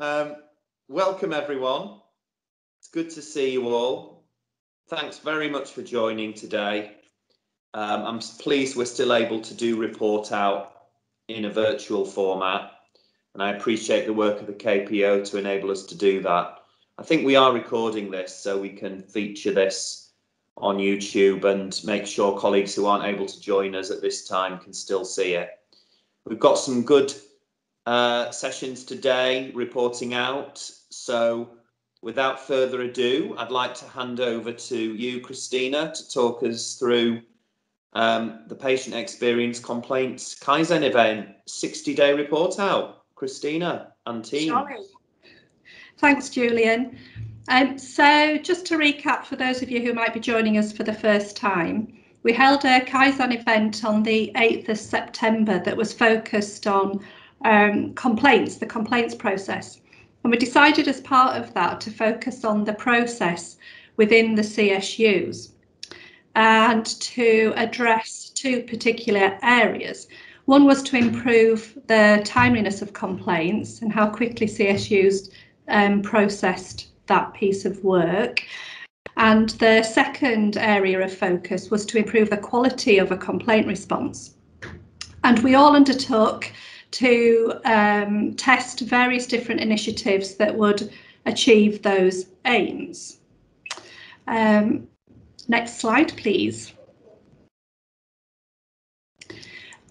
Um, welcome everyone. It's good to see you all. Thanks very much for joining today. Um, I'm pleased we're still able to do report out in a virtual format and I appreciate the work of the KPO to enable us to do that. I think we are recording this so we can feature this on YouTube and make sure colleagues who aren't able to join us at this time can still see it. We've got some good uh, sessions today reporting out. So without further ado, I'd like to hand over to you, Christina, to talk us through um, the patient experience complaints Kaizen event 60 day report out. Christina and team. Sorry. Thanks, Julian. Um, so just to recap for those of you who might be joining us for the first time, we held a Kaizen event on the 8th of September that was focused on um, complaints, the complaints process. And we decided as part of that to focus on the process within the CSUs and to address two particular areas. One was to improve the timeliness of complaints and how quickly CSUs um, processed that piece of work. And the second area of focus was to improve the quality of a complaint response. And we all undertook to um, test various different initiatives that would achieve those aims. Um, next slide, please.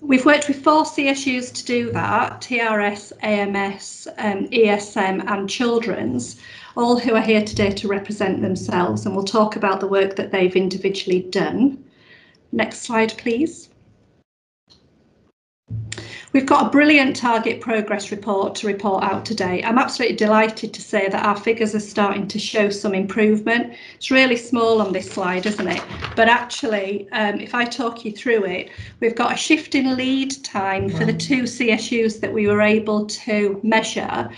We've worked with four CSUs to do that, TRS, AMS, um, ESM and Children's, all who are here today to represent themselves and we'll talk about the work that they've individually done. Next slide, please. We've got a brilliant target progress report to report out today. I'm absolutely delighted to say that our figures are starting to show some improvement. It's really small on this slide, isn't it? But actually, um, if I talk you through it, we've got a shift in lead time for the two CSUs that we were able to measure.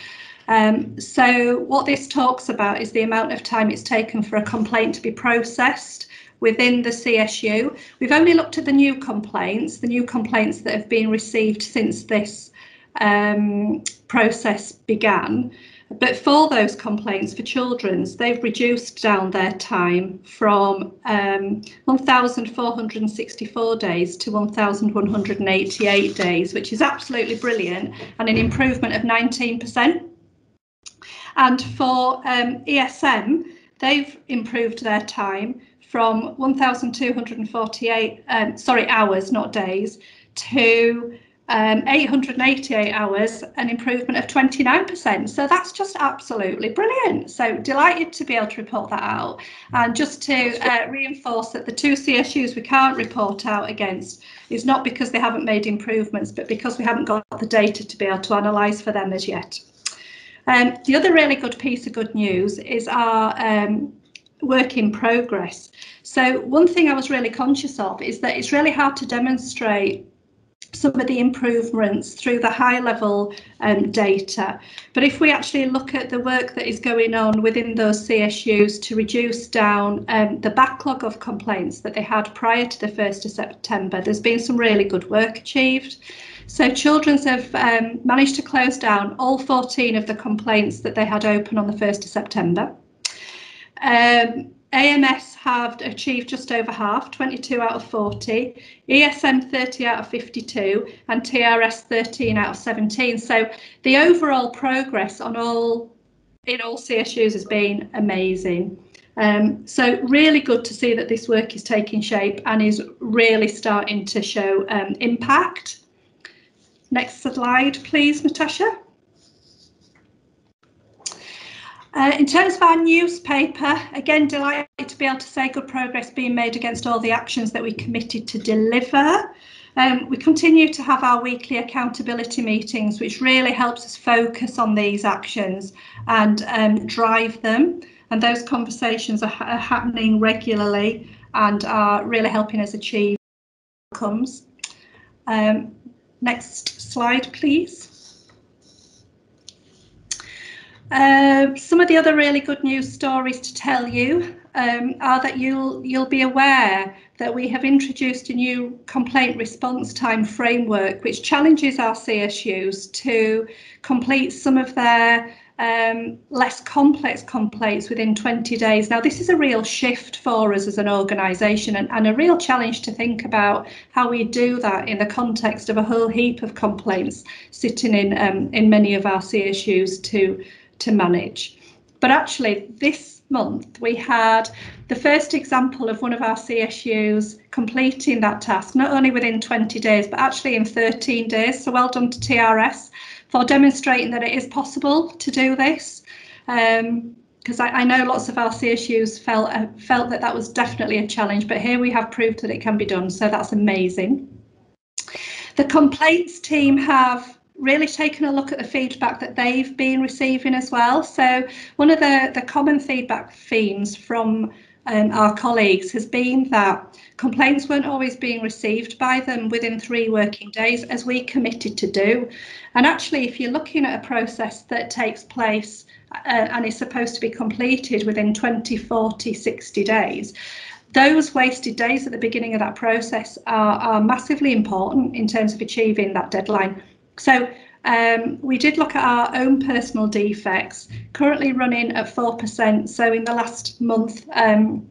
Um, so what this talks about is the amount of time it's taken for a complaint to be processed within the CSU. We've only looked at the new complaints, the new complaints that have been received since this um, process began. But for those complaints for children's, they've reduced down their time from um, 1,464 days to 1,188 days, which is absolutely brilliant and an improvement of 19%. And for um, ESM, they've improved their time from 1,248, um, sorry, hours, not days, to um, 888 hours, an improvement of 29%. So that's just absolutely brilliant. So delighted to be able to report that out. And just to uh, reinforce that the two CSUs we can't report out against is not because they haven't made improvements, but because we haven't got the data to be able to analyse for them as yet. Um, the other really good piece of good news is our um, work in progress. So one thing I was really conscious of is that it's really hard to demonstrate some of the improvements through the high level um, data. But if we actually look at the work that is going on within those CSUs to reduce down um, the backlog of complaints that they had prior to the 1st of September, there's been some really good work achieved. So Children's have um, managed to close down all 14 of the complaints that they had open on the 1st of September. Um, AMS have achieved just over half, 22 out of 40, ESM 30 out of 52, and TRS 13 out of 17. So the overall progress on all in all CSUs has been amazing. Um, so really good to see that this work is taking shape and is really starting to show um, impact. Next slide, please, Natasha. Uh, in terms of our newspaper, again, delighted to be able to say good progress being made against all the actions that we committed to deliver. Um, we continue to have our weekly accountability meetings, which really helps us focus on these actions and um, drive them. And those conversations are, are, happening regularly and are really helping us achieve outcomes. Um, next slide, please. Uh, some of the other really good news stories to tell you um, are that you'll you'll be aware that we have introduced a new complaint response time framework which challenges our CSUs to complete some of their um, less complex complaints within 20 days. Now, this is a real shift for us as an organisation and, and, a real challenge to think about how we do that in the context of a whole heap of complaints sitting in um, in many of our CSUs to to manage. But actually, this month we had the first example of one of our CSUs completing that task, not only within 20 days, but actually in 13 days. So well done to TRS for demonstrating that it is possible to do this. because um, I, I, know lots of our CSUs felt uh, felt that that was definitely a challenge, but here we have proved that it can be done, so that's amazing. The complaints team have really taken a look at the feedback that they've been receiving as well. So one of the, the common feedback themes from um, our colleagues has been that complaints weren't always being received by them within three working days as we committed to do. And actually, if you're looking at a process that takes place uh, and is supposed to be completed within 20, 40, 60 days, those wasted days at the beginning of that process are, are massively important in terms of achieving that deadline. So um, we did look at our own personal defects, currently running at 4%. So in the last month, um,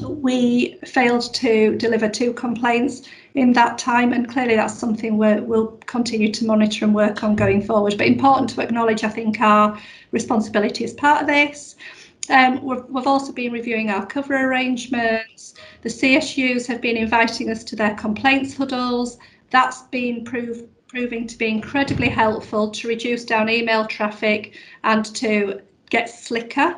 we failed to deliver two complaints in that time, and clearly that's something we will continue to monitor and work on going forward. But important to acknowledge, I think, our responsibility as part of this. Um, we've, we've, also been reviewing our cover arrangements. The CSUs have been inviting us to their complaints huddles. That's been proved proving to be incredibly helpful to reduce down email traffic and to get slicker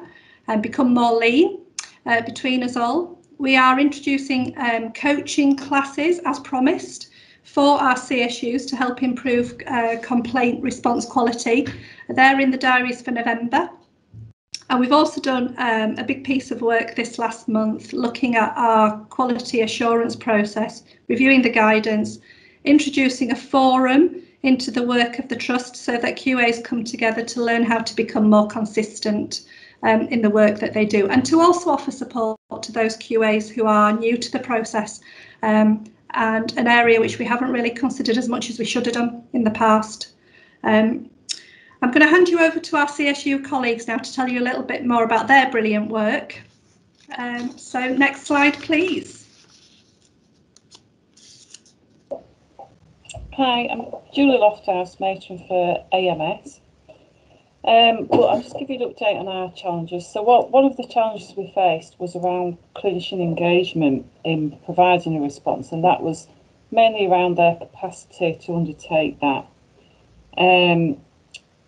and become more lean uh, between us all. We are introducing um, coaching classes as promised for our CSUs to help improve uh, complaint response quality. They're in the diaries for November. And we've also done um, a big piece of work this last month looking at our quality assurance process, reviewing the guidance, introducing a forum into the work of the trust so that QAs come together to learn how to become more consistent um, in the work that they do and to also offer support to those QAs who are new to the process um, and an area which we haven't really considered as much as we should have done in the past. Um, I'm going to hand you over to our CSU colleagues now to tell you a little bit more about their brilliant work. Um, so next slide, please. Hi, I'm Julie Lofthouse, matron for AMS. Um, well, I'll just give you an update on our challenges. So, what one of the challenges we faced was around clinician engagement in providing a response, and that was mainly around their capacity to undertake that. Um,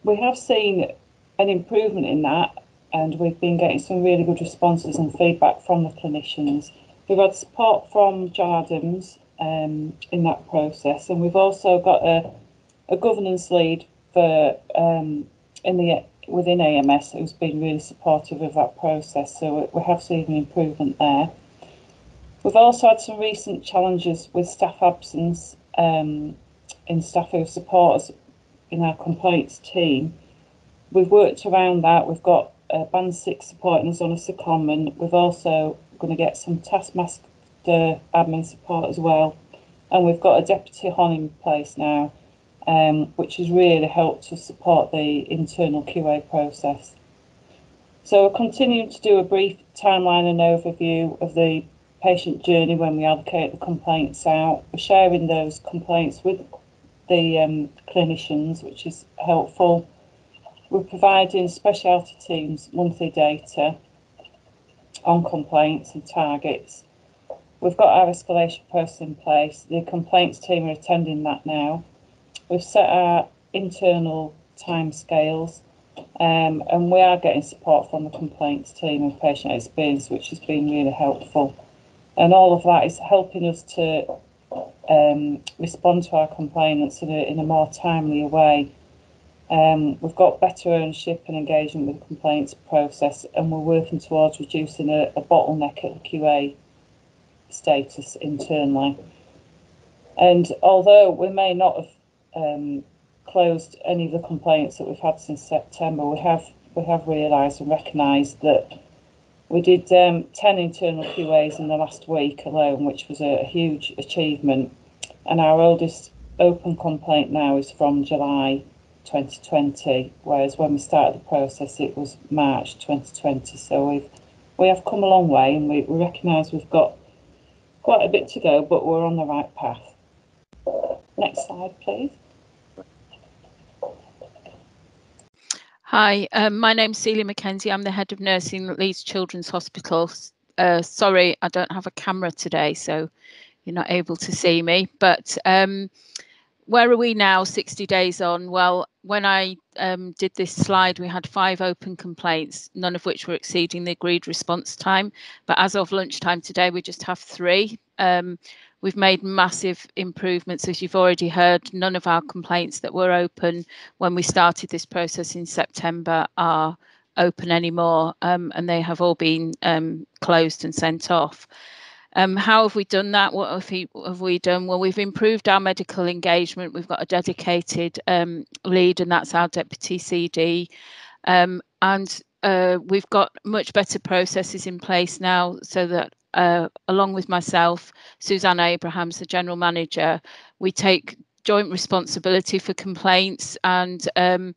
we have seen an improvement in that, and we've been getting some really good responses and feedback from the clinicians. We've had support from Adams, um, in that process. And we've also got a, a governance lead for um, in the within AMS who's been really supportive of that process. So we have seen an improvement there. We've also had some recent challenges with staff absence um, in staff who support us in our complaints team. We've worked around that. We've got uh, Band 6 supporting us on a secondment. We've also going to get some taskmaster the admin support as well. And we've got a deputy HON in place now, um, which has really helped to support the internal QA process. So we're continuing to do a brief timeline and overview of the patient journey when we allocate the complaints out. We're sharing those complaints with the um, clinicians, which is helpful. We're providing specialty teams monthly data on complaints and targets We've got our escalation process in place. The complaints team are attending that now. We've set our internal timescales um, and we are getting support from the complaints team and patient experience, which has been really helpful. And all of that is helping us to um, respond to our complainants in a, in a more timely way. Um, we've got better ownership and engagement with the complaints process, and we're working towards reducing a, a bottleneck at the QA status internally. And although we may not have um, closed any of the complaints that we've had since September, we have we have realised and recognised that we did um, 10 internal QAs in the last week alone, which was a, a huge achievement. And our oldest open complaint now is from July 2020, whereas when we started the process it was March 2020. So we've we have come a long way and we, we recognise we've got quite a bit to go, but we're on the right path. Next slide, please. Hi, um, my name's Celia Mackenzie. I'm the head of nursing at Leeds Children's Hospital. Uh, sorry, I don't have a camera today, so you're not able to see me. But um, where are we now 60 days on? Well when i um, did this slide we had five open complaints none of which were exceeding the agreed response time. But as of lunchtime today we just have three. Um, we've made massive improvements as you've already heard. None of our complaints that were open when we started this process in september are open anymore um, and they have all been um, closed and sent off um, how have we done that? What have, we, have we done? Well, we've improved our medical engagement. We've got a dedicated um, lead, and that's our deputy CD. Um, and uh, we've got much better processes in place now so that uh, along with myself, Suzanne Abrahams, the general manager, we take joint responsibility for complaints and um,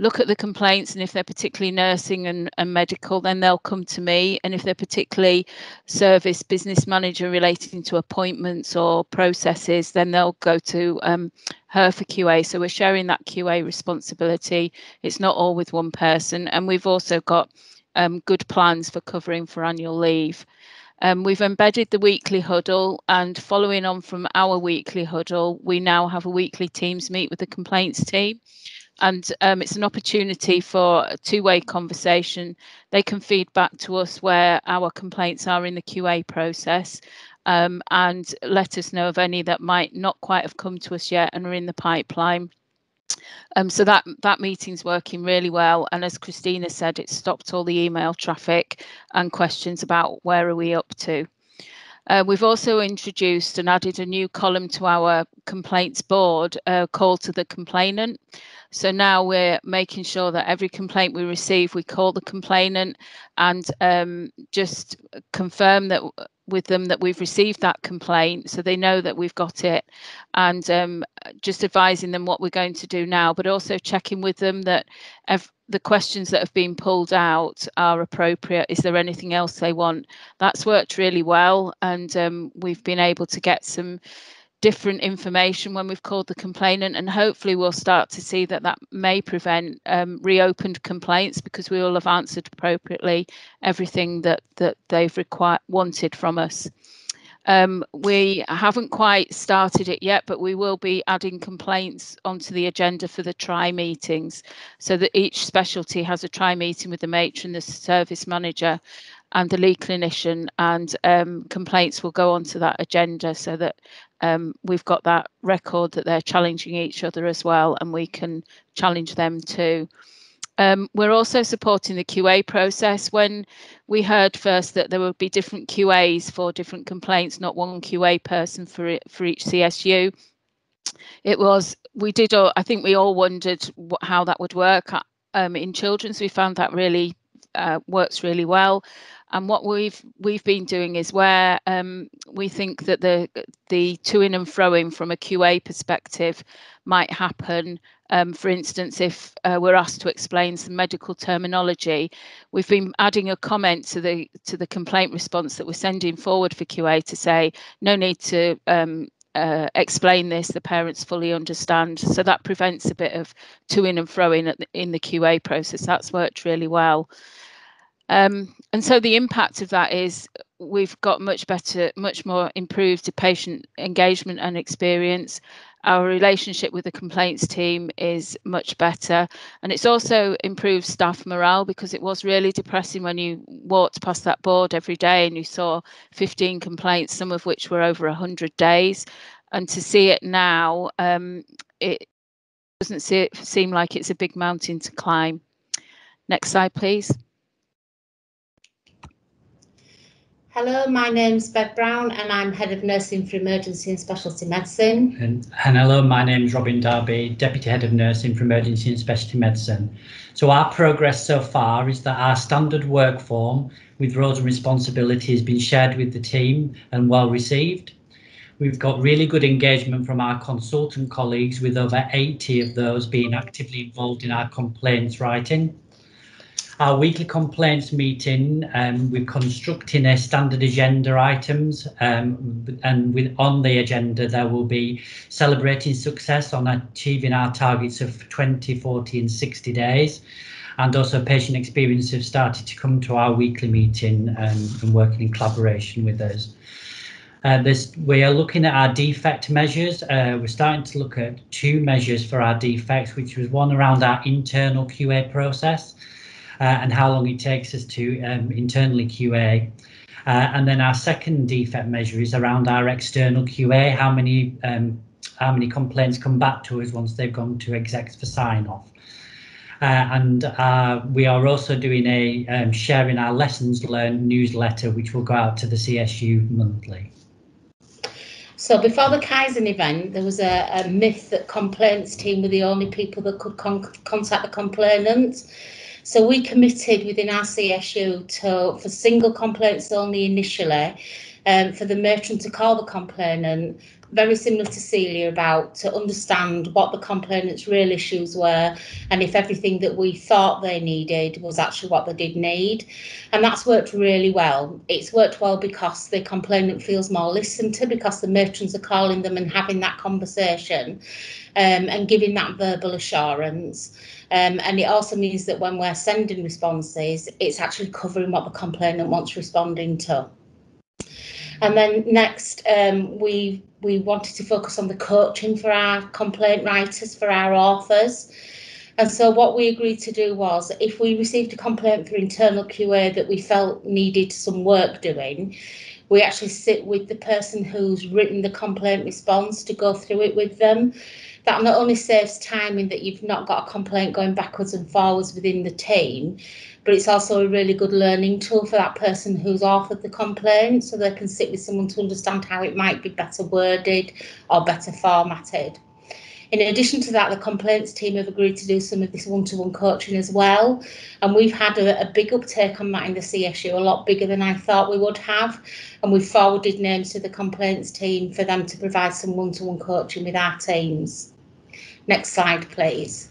look at the complaints and if they're particularly nursing and, and medical then they'll come to me. And if they're particularly service business manager relating to appointments or processes then they'll go to um, her for qa so we're sharing that qa responsibility. It's not all with one person. And we've also got um, good plans for covering for annual leave. Um, we've embedded the weekly huddle and following on from our weekly huddle, we now have a weekly teams meet with the complaints team and um, it's an opportunity for a two-way conversation. They can feed back to us where our complaints are in the QA process um, and let us know of any that might not quite have come to us yet and are in the pipeline. Um, so that that meeting's working really well, and as Christina said, it stopped all the email traffic and questions about where are we up to. Uh, we've also introduced and added a new column to our complaints board, uh, call to the complainant. So now we're making sure that every complaint we receive, we call the complainant and um, just confirm that with them that we've received that complaint so they know that we've got it and um, just advising them what we're going to do now but also checking with them that the questions that have been pulled out are appropriate. Is there anything else they want? That's worked really well and um, we've been able to get some different information when we've called the complainant and hopefully we'll start to see that that may prevent um, reopened complaints because we will have answered appropriately everything that that they've required wanted from us. Um, we haven't quite started it yet, but we will be adding complaints onto the agenda for the tri meetings so that each specialty has a tri meeting with the matron, the service manager, and the lead clinician, and um, complaints will go onto that agenda so that um, we've got that record that they're challenging each other as well, and we can challenge them too. Um, we're also supporting the QA process. When we heard first that there would be different QAs for different complaints, not one QA person for for each CSU, it was we did. All, I think we all wondered what, how that would work. Um, in children's, we found that really uh, works really well. And what we've we've been doing is where um, we think that the the to in and froing from a QA perspective might happen. Um, for instance, if uh, we're asked to explain some medical terminology, we've been adding a comment to the to the complaint response that we're sending forward for QA to say no need to um, uh, explain this, the parents fully understand. So that prevents a bit of to in and froing in the QA process. That's worked really well. Um, and so the impact of that is we've got much better, much more improved patient engagement and experience. Our relationship with the complaints team is much better. And it's also improved staff morale because it was really depressing when you walked past that board every day and you saw 15 complaints, some of which were over 100 days. And to see it now, um, it doesn't seem like it's a big mountain to climb. Next slide, please. Hello, my name's Bev Brown and I'm Head of Nursing for Emergency and Specialty Medicine. And, and hello, my name's Robin Darby, Deputy Head of Nursing for Emergency and Specialty Medicine. So our progress so far is that our standard work form with roles and responsibilities has been shared with the team and well received. We've got really good engagement from our consultant colleagues, with over 80 of those being actively involved in our complaints writing. Our weekly complaints meeting, um, we're constructing a standard agenda items um, and with on the agenda there will be celebrating success on achieving our targets of 20, 40 and 60 days and also patient experience have started to come to our weekly meeting um, and working in collaboration with us. Uh, this, we are looking at our defect measures. Uh, we're starting to look at two measures for our defects, which was one around our internal QA process and how long it takes us to um, internally QA. Uh, and then our second defect measure is around our external QA, how many um, how many complaints come back to us once they've gone to execs for sign off. Uh, and uh, we are also doing a um, sharing our lessons learned newsletter, which will go out to the CSU monthly. So before the Kaizen event, there was a, a myth that complaints team were the only people that could con contact the complainants. So we committed within our CSU to for single complaints only initially, um, for the matron to call the complainant very similar to Celia about to understand what the complainant's real issues were and if everything that we thought they needed was actually what they did need. And that's worked really well. It's worked well because the complainant feels more listened to because the matrons are calling them and having that conversation um, and giving that verbal assurance. Um, and it also means that when we're sending responses, it's actually covering what the complainant wants responding to. And then next, um, we we wanted to focus on the coaching for our complaint writers, for our authors. And so what we agreed to do was if we received a complaint through internal QA that we felt needed some work doing, we actually sit with the person who's written the complaint response to go through it with them. That not only saves time in that you've not got a complaint going backwards and forwards within the team, but it's also a really good learning tool for that person who's authored the complaint so they can sit with someone to understand how it might be better worded or better formatted. In addition to that, the complaints team have agreed to do some of this one-to-one coaching as well. And we've had a, a, big uptake on that in the CSU, a lot bigger than I thought we would have. And we've forwarded names to the complaints team for them to provide some one-to-one coaching with our teams. Next slide, please.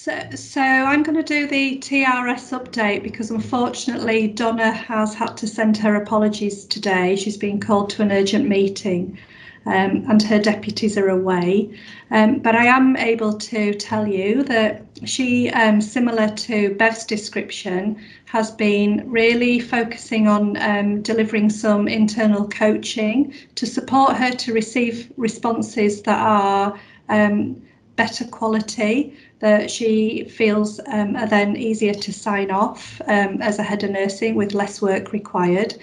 So, I'm going to do the TRS update because unfortunately Donna has had to send her apologies today. She's been called to an urgent meeting um, and her deputies are away. Um, but I am able to tell you that she, um, similar to Bev's description, has been really focusing on um, delivering some internal coaching to support her to receive responses that are um, better quality that she feels um, are then easier to sign off um, as a head of nursing with less work required.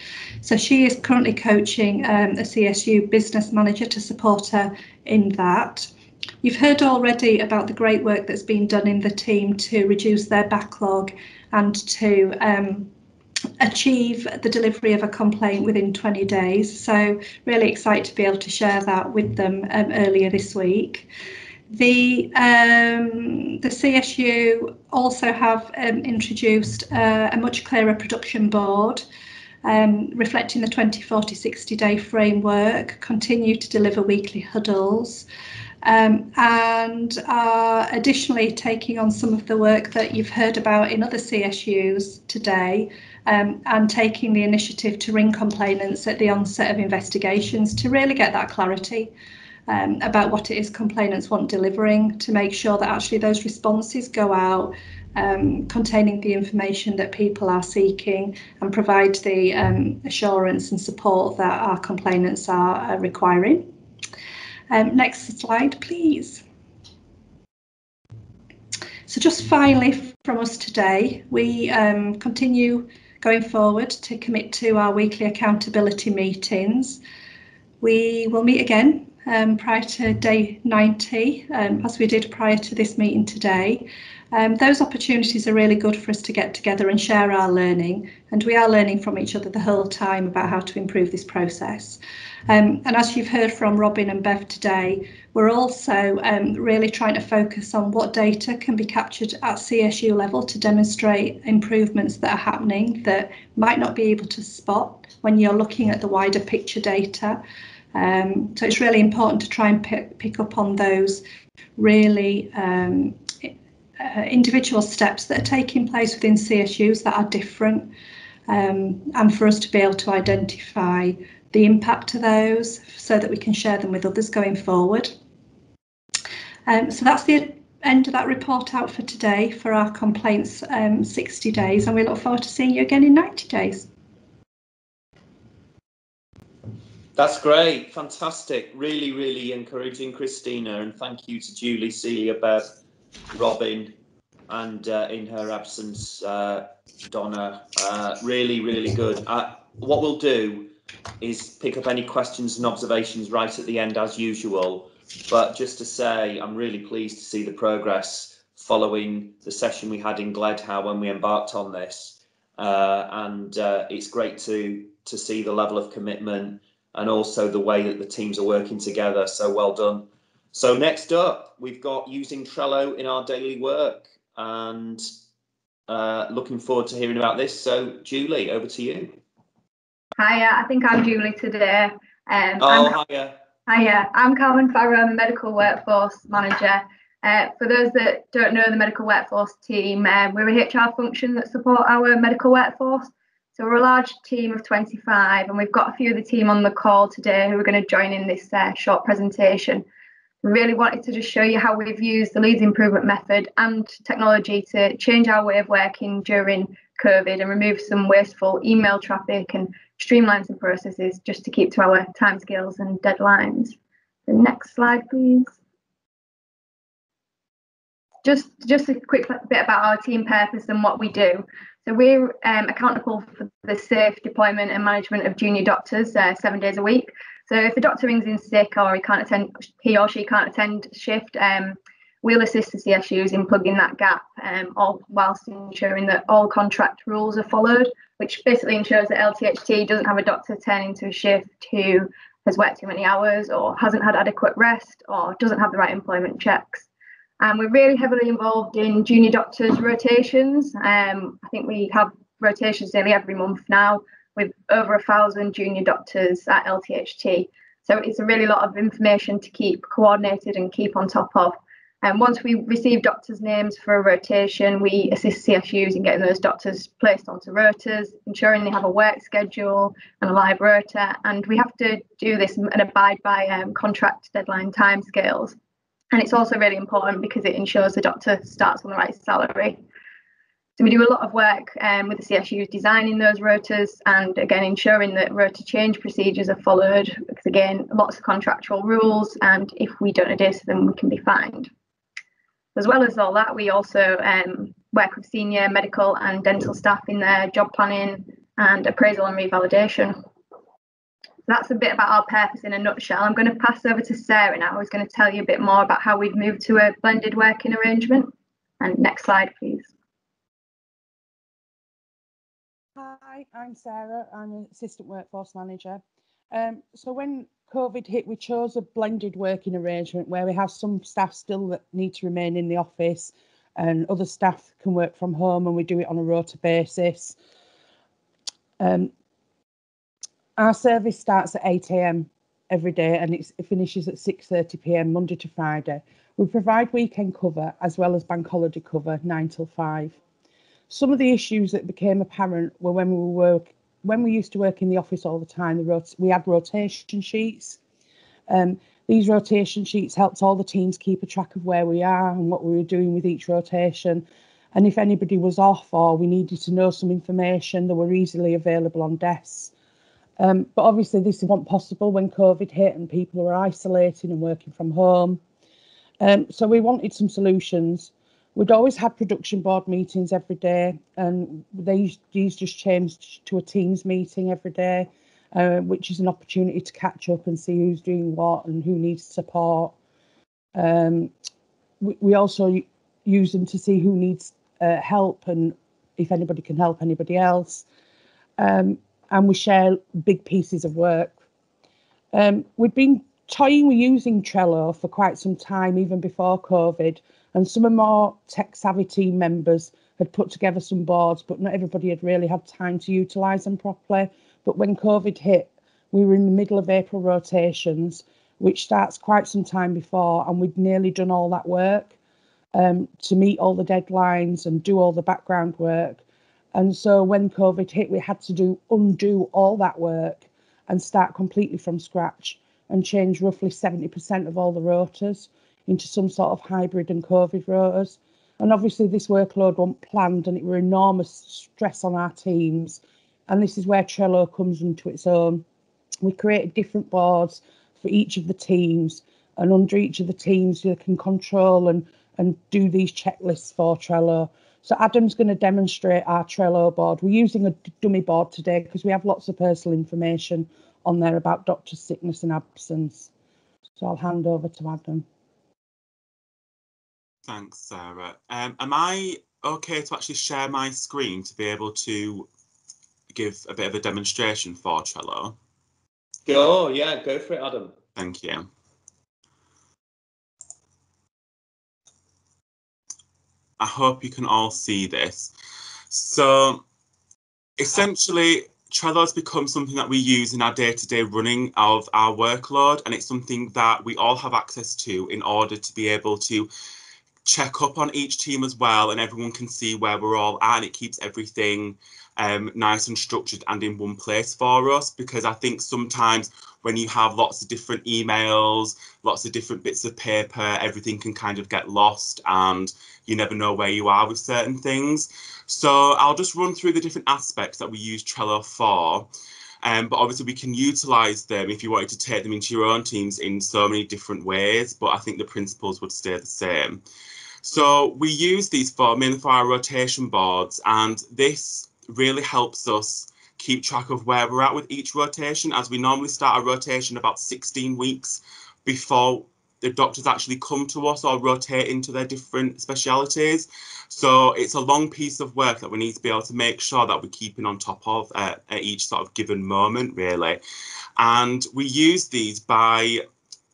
So she is currently coaching um, a CSU business manager to support her in that. You've heard already about the great work that's been done in the team to reduce their backlog and to um, achieve the delivery of a complaint within 20 days. So really excited to be able to share that with them um, earlier this week. The um, the CSU also have um, introduced uh, a much clearer production board, um, reflecting the 20, 40, 60 day framework, continue to deliver weekly huddles, um, and are additionally taking on some of the work that you've heard about in other CSUs today um, and taking the initiative to ring complainants at the onset of investigations to really get that clarity um, about what it is complainants want delivering to make sure that actually those responses go out um, containing the information that people are seeking and provide the um, assurance and support that our complainants are, are requiring. Um, next slide, please. So just finally from us today, we um, continue going forward to commit to our weekly accountability meetings. We will meet again um, prior to day 90, um, as we did prior to this meeting today. Um, those opportunities are really good for us to get together and share our learning, and we are learning from each other the whole time about how to improve this process. Um, and as you've heard from Robin and Bev today, we're also um, really trying to focus on what data can be captured at CSU level to demonstrate improvements that are happening that might not be able to spot when you're looking at the wider picture data. Um, so it's really important to try and pick, pick up on those really um, uh, individual steps that are taking place within CSUs that are different um, and for us to be able to identify the impact of those so that we can share them with others going forward. Um, so that's the end of that report out for today for our complaints um, 60 days and we look forward to seeing you again in 90 days. That's great, fantastic, really, really encouraging, Christina, and thank you to Julie, Celia, Bev, Robin, and uh, in her absence, uh, Donna. Uh, really, really good. Uh, what we'll do is pick up any questions and observations right at the end, as usual. But just to say, I'm really pleased to see the progress following the session we had in Gledhow when we embarked on this. Uh, and uh, it's great to to see the level of commitment and also the way that the teams are working together. So well done. So next up, we've got using Trello in our daily work and uh, looking forward to hearing about this. So Julie, over to you. Hiya, I think I'm Julie today. Um, oh, I'm, hiya. Hiya, I'm Calvin Farrow, I'm a medical workforce manager. Uh, for those that don't know the medical workforce team, uh, we're a HR function that support our medical workforce. So we're a large team of 25 and we've got a few of the team on the call today who are going to join in this uh, short presentation. We really wanted to just show you how we've used the Leeds improvement method and technology to change our way of working during COVID and remove some wasteful email traffic and streamline some processes just to keep to our timescales and deadlines. The next slide, please. Just, just a quick bit about our team purpose and what we do. So we're um, accountable for the safe deployment and management of junior doctors uh, seven days a week. So if a doctor rings in sick or he can't attend, he or she can't attend shift, um, we'll assist the CSUs in plugging that gap, um, all whilst ensuring that all contract rules are followed, which basically ensures that LTHT doesn't have a doctor turn into a shift who has worked too many hours or hasn't had adequate rest or doesn't have the right employment checks. And we're really heavily involved in junior doctors rotations. Um, I think we have rotations nearly every month now with over a thousand junior doctors at LTHT. So it's a really lot of information to keep coordinated and keep on top of. And once we receive doctors' names for a rotation, we assist CSUs in getting those doctors placed onto rotas, ensuring they have a work schedule and a live rota. And we have to do this and abide by um, contract deadline timescales. And it's also really important because it ensures the doctor starts on the right salary. So we do a lot of work um, with the CSUs designing those rotas and again ensuring that rota change procedures are followed because again lots of contractual rules and if we don't adhere to them we can be fined. As well as all that we also um, work with senior medical and dental staff in their job planning and appraisal and revalidation that's a bit about our purpose in a nutshell. I'm going to pass over to Sarah now, who's going to tell you a bit more about how we've moved to a blended working arrangement. And next slide, please. Hi, I'm Sarah. I'm an assistant workforce manager. Um, so when COVID hit, we chose a blended working arrangement where we have some staff still that need to remain in the office and other staff can work from home and we do it on a rota basis. Um, our service starts at 8 a.m. every day and it finishes at 6:30 p.m. Monday to Friday. We provide weekend cover as well as bank holiday cover 9 till 5. Some of the issues that became apparent were when we work when we used to work in the office all the time. The rot- we had rotation sheets. Um, these rotation sheets helped all the teams keep a track of where we are and what we were doing with each rotation. And if anybody was off or we needed to know some information, they were easily available on desks. Um, but obviously, this wasn't possible when COVID hit and people were isolating and working from home. Um, so we wanted some solutions. We'd always had production board meetings every day, and these these just changed to a Teams meeting every day, uh, which is an opportunity to catch up and see who's doing what and who needs support. Um, we, we also use them to see who needs uh, help and if anybody can help anybody else. Um, and we share big pieces of work. Um, we've been toying with using Trello for quite some time, even before COVID, and some of more tech savvy team members had put together some boards, but not everybody had really had time to utilise them properly. But when COVID hit, we were in the middle of April rotations, which starts quite some time before, and we'd nearly done all that work um, to meet all the deadlines and do all the background work. And so when COVID hit, we had to do undo all that work and start completely from scratch and change roughly 70% of all the rotas into some sort of hybrid and COVID rotas. And obviously this workload wasn't planned and it were enormous stress on our teams. And this is where Trello comes into its own. We created different boards for each of the teams and under each of the teams you can control and and do these checklists for Trello. So Adam's going to demonstrate our Trello board. We're using a dummy board today because we have lots of personal information on there about doctor's sickness and absence. So I'll hand over to Adam. Thanks, Sarah. Um, am I okay to actually share my screen to be able to give a bit of a demonstration for Trello? Go, yeah, go for it, Adam. Thank you. I hope you can all see this. So essentially, Trello has become something that we use in our day-to-day -day running of our workload, and it's something that we all have access to in order to be able to check up on each team as well, and everyone can see where we're all at, and it keeps everything um, nice and structured and in one place for us. Because I think sometimes when you have lots of different emails, lots of different bits of paper, everything can kind of get lost and you never know where you are with certain things. So I'll just run through the different aspects that we use Trello for. Um, but obviously we can utilize them if you wanted to take them into your own teams in so many different ways, but I think the principles would stay the same. So we use these for mainly for our rotation boards and this really helps us keep track of where we're at with each rotation as we normally start a rotation about 16 weeks before the doctors actually come to us or rotate into their different specialities. So it's a long piece of work that we need to be able to make sure that we're keeping on top of uh, at each sort of given moment, really. And we use these by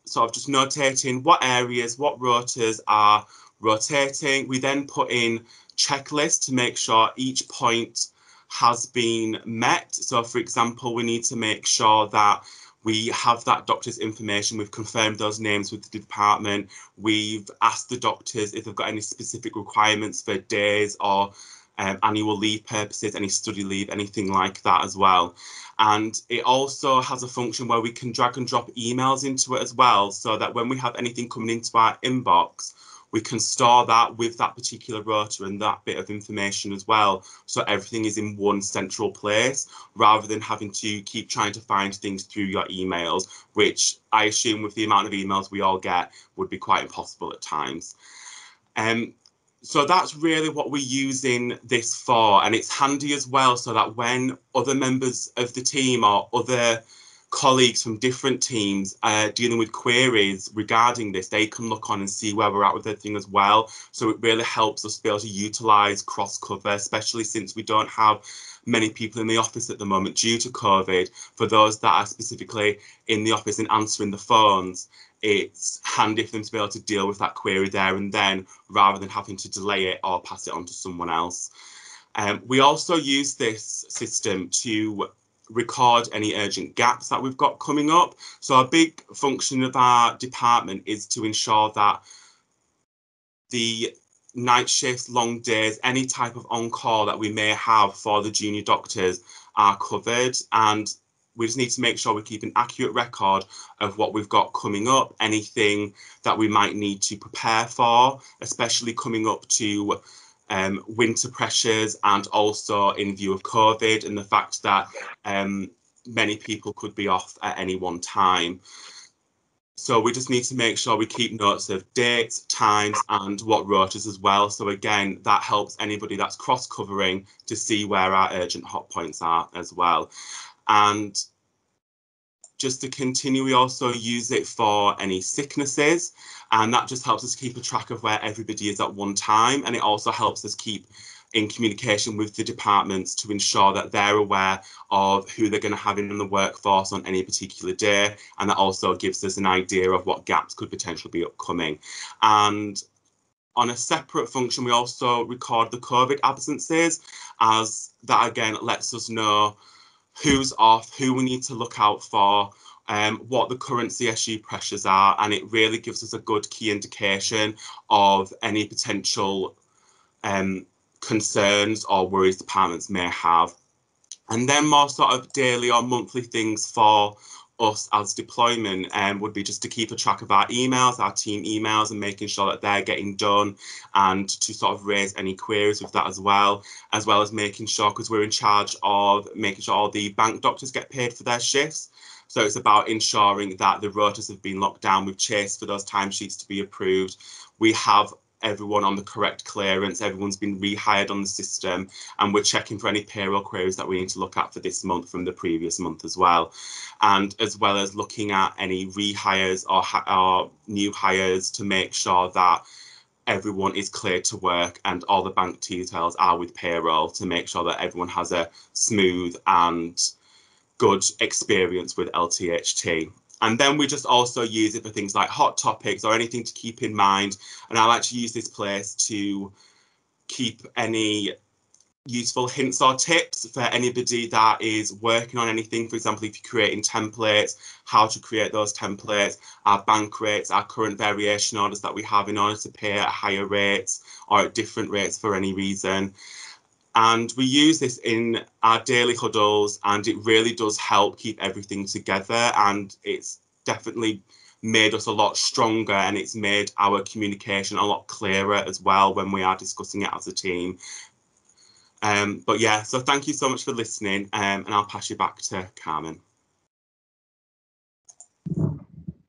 sort of just notating what areas, what rotas are rotating. We then put in checklists to make sure each point has been met. So, for example, we need to make sure that we have that doctor's information. We've confirmed those names with the department. We've asked the doctors if they've got any specific requirements for days or um, annual leave purposes, any study leave, anything like that as well. And it also has a function where we can drag and drop emails into it as well, so that when we have anything coming into our inbox, we can store that with that particular rota and that bit of information as well. So everything is in one central place rather than having to keep trying to find things through your emails, which I assume with the amount of emails we all get would be quite impossible at times. Um, so that's really what we're using this for. And it's handy as well so that when other members of the team or other colleagues from different teams uh, dealing with queries regarding this, they can look on and see where we're at with everything as well. So it really helps us be able to utilize cross cover, especially since we don't have many people in the office at the moment due to COVID. For those that are specifically in the office and answering the phones, it's handy for them to be able to deal with that query there and then rather than having to delay it or pass it on to someone else. Um, we also use this system to record any urgent gaps that we've got coming up. So a big function of our department is to ensure that the night shifts, long days, any type of on-call that we may have for the junior doctors are covered and we just need to make sure we keep an accurate record of what we've got coming up, anything that we might need to prepare for, especially coming up to um, winter pressures and also in view of COVID and the fact that um, many people could be off at any one time. So we just need to make sure we keep notes of dates, times and what rotas as well. So again, that helps anybody that's cross covering to see where our urgent hot points are as well. And just to continue, we also use it for any sicknesses, and that just helps us keep a track of where everybody is at one time, and it also helps us keep in communication with the departments to ensure that they're aware of who they're going to have in the workforce on any particular day. And that also gives us an idea of what gaps could potentially be upcoming. And on a separate function, we also record the COVID absences as that again lets us know who's off, who we need to look out for, um, what the current CSU pressures are, and it really gives us a good key indication of any potential um, concerns or worries departments may have. And then more sort of daily or monthly things for us as deployment um, would be just to keep a track of our emails, our team emails, and making sure that they're getting done and to sort of raise any queries with that as well, as well as making sure, because we're in charge of making sure all the bank doctors get paid for their shifts. So it's about ensuring that the rotas have been locked down. We've chased for those timesheets to be approved. We have everyone on the correct clearance, everyone's been rehired on the system, and we're checking for any payroll queries that we need to look at for this month from the previous month as well. And as well as looking at any rehires or, or new hires to make sure that everyone is clear to work and all the bank details are with payroll to make sure that everyone has a smooth and good experience with LTHT. And then we just also use it for things like hot topics or anything to keep in mind. And I like to use this place to keep any useful hints or tips for anybody that is working on anything. For example, if you're creating templates, how to create those templates, our bank rates, our current variation orders that we have in order to pay at higher rates or at different rates for any reason. And we use this in our daily huddles, and it really does help keep everything together. And it's definitely made us a lot stronger and it's made our communication a lot clearer as well when we are discussing it as a team. Um, but yeah, so thank you so much for listening, um, and I'll pass you back to Carmen.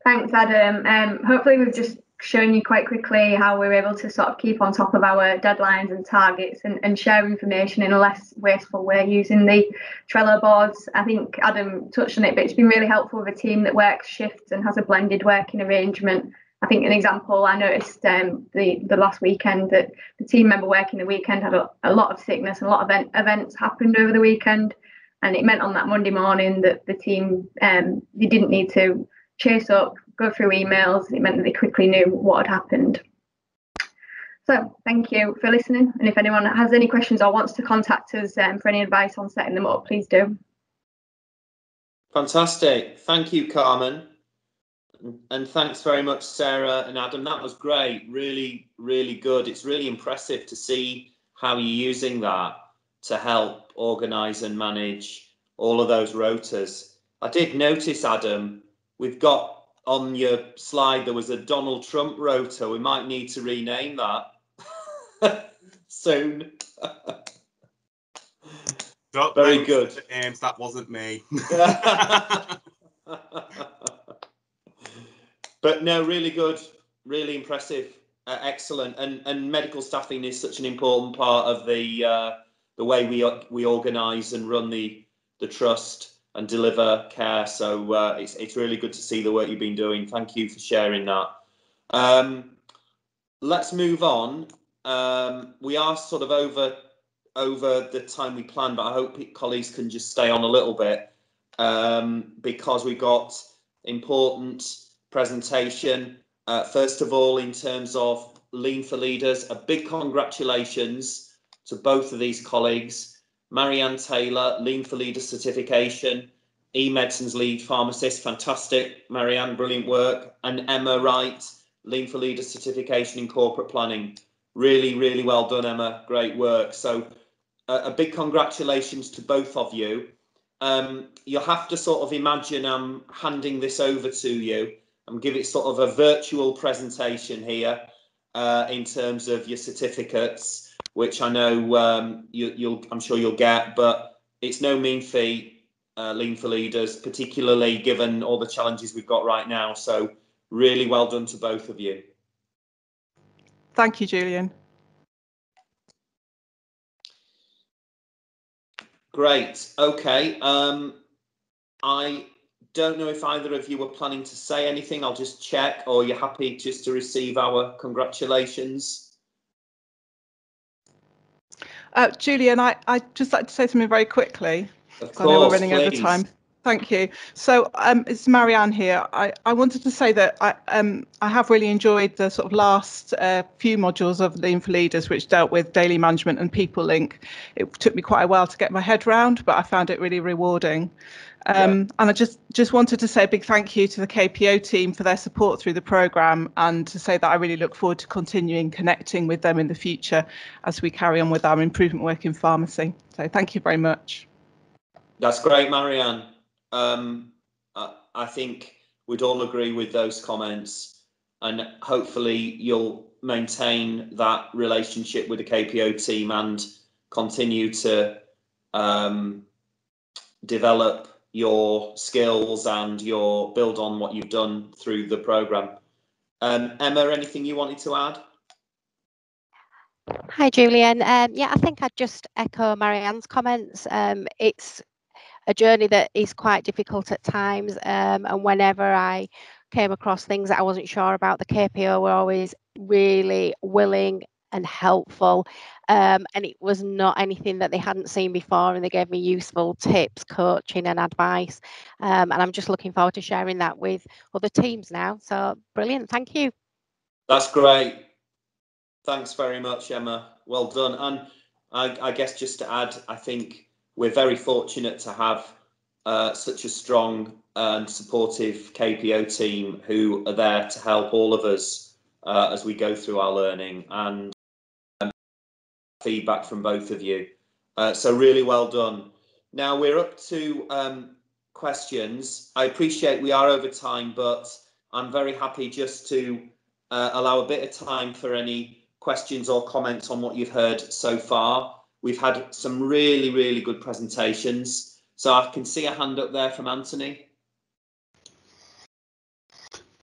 Thanks, Adam. Um, hopefully, we've just shown you quite quickly how we're able to sort of keep on top of our deadlines and targets and, and share information in a less wasteful way using the Trello boards. I think Adam touched on it, but it's been really helpful with a team that works shifts and has a blended working arrangement. I think an example I noticed um, the the last weekend that the team member working the weekend had a, a lot of sickness and a lot of event, events happened over the weekend, and it meant on that Monday morning that the team um, they didn't need to chase up go through emails. It meant that they quickly knew what had happened. So thank you for listening. And if anyone has any questions or wants to contact us um, for any advice on setting them up, please do. Fantastic. Thank you, Carmen. And thanks very much, Sarah and Adam. That was great. Really, really good. It's really impressive to see how you're using that to help organise and manage all of those rotas. I did notice, Adam, we've got on your slide there was a Donald Trump rota. We might need to rename that soon. Don't Very good. James, that wasn't me. but no, really good, really impressive, uh, excellent, and and medical staffing is such an important part of the uh, the way we we organise and run the the trust and deliver care. So uh, it's it's really good to see the work you've been doing. Thank you for sharing that. Um, let's move on. Um, we are sort of over over the time we planned, but I hope colleagues can just stay on a little bit um, because we got important presentation. Uh, first of all, in terms of Lean for Leaders, a big congratulations to both of these colleagues. Marianne Taylor, Lean for Leaders certification, eMedicine's lead pharmacist, fantastic. Marianne, brilliant work. And Emma Wright, Lean for Leaders certification in corporate planning. Really, really well done, Emma. Great work. So, uh, a big congratulations to both of you. Um, you'll have to sort of imagine I'm handing this over to you. I'm giving it sort of a virtual presentation here uh, in terms of your certificates which I know um, you, will I'm sure you'll get, but it's no mean feat. Uh, lean for leaders, particularly given all the challenges we've got right now. So, really well done to both of you. Thank you, Julian. Great. Okay. Um, I don't know if either of you were planning to say anything. I'll just check, or you're happy just to receive our congratulations. Uh, Julian, I, I'd just like to say something very quickly. Of I know we're course, running over please. time. Thank you. So um, it's Marianne here. I, I wanted to say that I um, I have really enjoyed the sort of last uh, few modules of Lean for Leaders, which dealt with daily management and people link. It took me quite a while to get my head round, but I found it really rewarding. Um, And I just just wanted to say a big thank you to the KPO team for their support through the programme and to say that I really look forward to continuing connecting with them in the future as we carry on with our improvement work in pharmacy. So thank you very much. That's great, Marianne. Um, I, I think we'd all agree with those comments, and hopefully you'll maintain that relationship with the KPO team and continue to um, develop your skills and your build on what you've done through the program. Um, Emma, anything you wanted to add? Hi, Julian. Um, yeah, I think I'd just echo Marianne's comments. Um, it's a journey that is quite difficult at times, um, and whenever I came across things that I wasn't sure about, the KPO were always really willing and helpful. Um, and it was not anything that they hadn't seen before, and they gave me useful tips, coaching, and advice. Um, and I'm just looking forward to sharing that with other teams now. So brilliant. Thank you. That's great. Thanks very much, Emma. Well done. And I, I guess just to add, I think we're very fortunate to have uh, such a strong and supportive KPO team who are there to help all of us uh, as we go through our learning and feedback from both of you. Uh, so really well done. Now we're up to um, questions. I appreciate we are over time, but I'm very happy just to uh, allow a bit of time for any questions or comments on what you've heard so far. We've had some really, really good presentations. So I can see a hand up there from Anthony.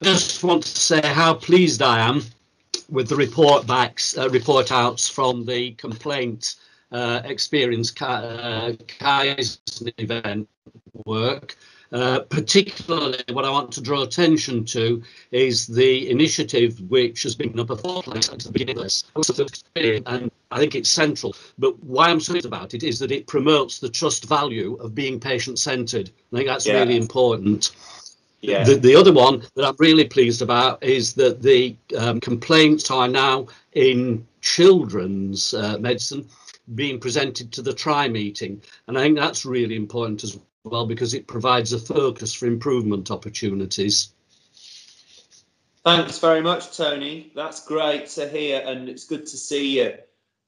just want to say how pleased I am with the report backs, uh, report outs from the complaint uh, experience uh, Kaizen event work. Uh, particularly, what I want to draw attention to is the initiative which has been up a fortnight at the beginning of this. And I think it's central. But why I'm so pleased about it is that it promotes the trust value of being patient centered. I think that's Yeah. really important. Yeah. The, the other one that I'm really pleased about is that the um, complaints are now in children's uh, medicine being presented to the TRI meeting. And I think that's really important as well because it provides a focus for improvement opportunities. Thanks very much, Tony. That's great to hear, and it's good to see you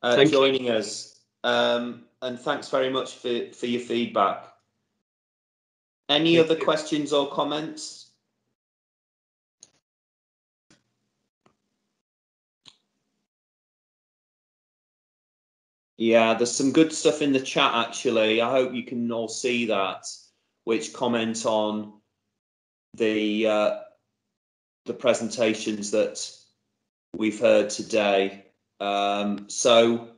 uh, Thank you. joining us. Um, and thanks very much for, for your feedback. Any Thank other you. questions or comments? Yeah, there's some good stuff in the chat actually. I hope you can all see that, which comment on the uh, the presentations that we've heard today. Um, so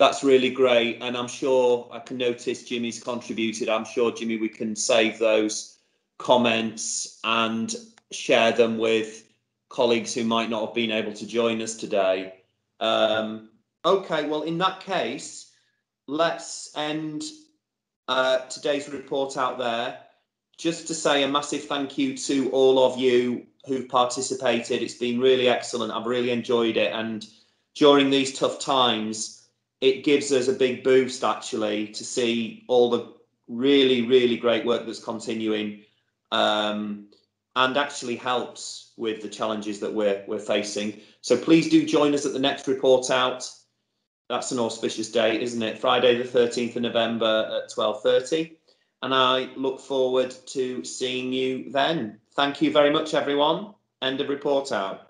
that's really great, and I'm sure I can notice Jimmy's contributed. I'm sure Jimmy, we can save those comments and share them with colleagues who might not have been able to join us today. Um, okay, well, in that case, let's end uh, today's report out there. Just to say a massive thank you to all of you who've participated. It's been really excellent. I've really enjoyed it. And during these tough times, it gives us a big boost actually to see all the really, really great work that's continuing um, and actually helps with the challenges that we're, we're facing. So please do join us at the next report out. That's an auspicious date, isn't it? Friday the 13th of November at 12.30. And I look forward to seeing you then. Thank you very much, everyone. End of report out.